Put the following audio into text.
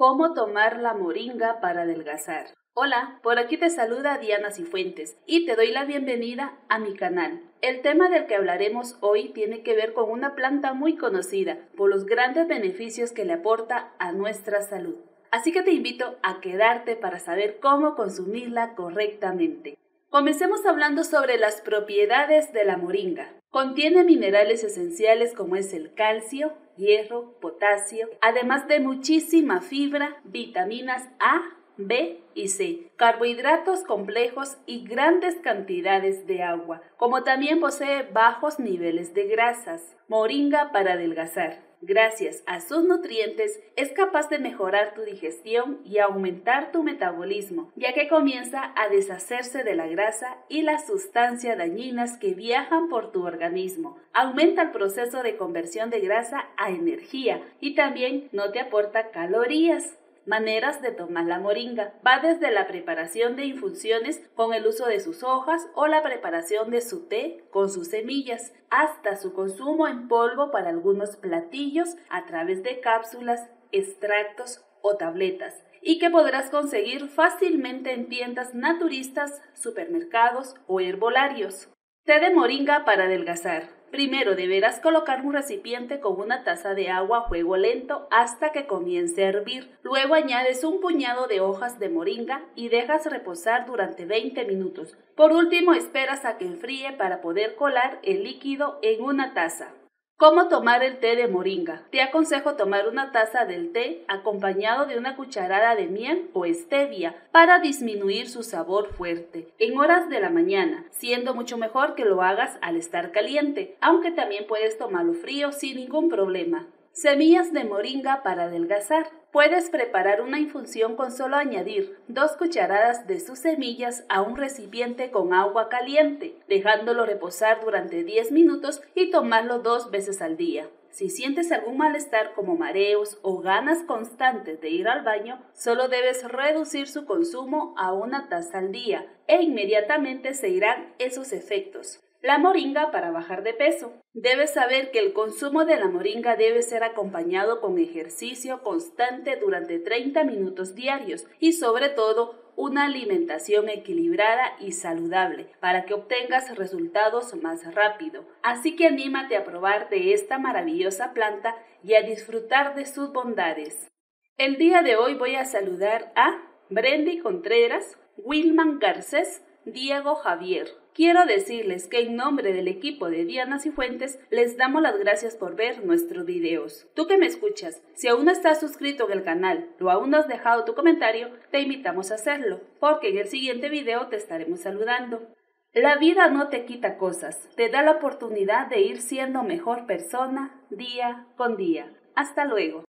¿Cómo tomar la moringa para adelgazar? Hola, por aquí te saluda Diana Cifuentes y te doy la bienvenida a mi canal. El tema del que hablaremos hoy tiene que ver con una planta muy conocida por los grandes beneficios que le aporta a nuestra salud. Así que te invito a quedarte para saber cómo consumirla correctamente. Comencemos hablando sobre las propiedades de la moringa. Contiene minerales esenciales como es el calcio, hierro, potasio, además de muchísima fibra, vitaminas A, B y C, carbohidratos complejos y grandes cantidades de agua, como también posee bajos niveles de grasas. Moringa para adelgazar gracias a sus nutrientes, es capaz de mejorar tu digestión y aumentar tu metabolismo, ya que comienza a deshacerse de la grasa y las sustancias dañinas que viajan por tu organismo. Aumenta el proceso de conversión de grasa a energía y también no te aporta calorías. Maneras de tomar la moringa. Va desde la preparación de infusiones con el uso de sus hojas o la preparación de su té con sus semillas, hasta su consumo en polvo para algunos platillos a través de cápsulas, extractos o tabletas y que podrás conseguir fácilmente en tiendas naturistas, supermercados o herbolarios. Té de moringa para adelgazar. Primero deberás colocar un recipiente con una taza de agua a fuego lento hasta que comience a hervir. Luego añades un puñado de hojas de moringa y dejas reposar durante 20 minutos. Por último esperas a que enfríe para poder colar el líquido en una taza. ¿Cómo tomar el té de moringa? Te aconsejo tomar una taza del té acompañado de una cucharada de miel o stevia para disminuir su sabor fuerte en horas de la mañana, siendo mucho mejor que lo hagas al estar caliente, aunque también puedes tomarlo frío sin ningún problema. Semillas de moringa para adelgazar. Puedes preparar una infusión con solo añadir dos cucharadas de sus semillas a un recipiente con agua caliente, dejándolo reposar durante 10 minutos y tomarlo dos veces al día. Si sientes algún malestar como mareos o ganas constantes de ir al baño, solo debes reducir su consumo a una taza al día e inmediatamente se irán esos efectos. La moringa para bajar de peso. Debes saber que el consumo de la moringa debe ser acompañado con ejercicio constante durante 30 minutos diarios y sobre todo una alimentación equilibrada y saludable para que obtengas resultados más rápido. Así que anímate a probar de esta maravillosa planta y a disfrutar de sus bondades. El día de hoy voy a saludar a Brendy Contreras, Wilman Garcés, Diego Javier, Quiero decirles que en nombre del equipo de Diana Cifuentes les damos las gracias por ver nuestros videos. Tú que me escuchas, si aún no estás suscrito en el canal o aún no has dejado tu comentario, te invitamos a hacerlo, porque en el siguiente video te estaremos saludando. La vida no te quita cosas, te da la oportunidad de ir siendo mejor persona día con día. Hasta luego.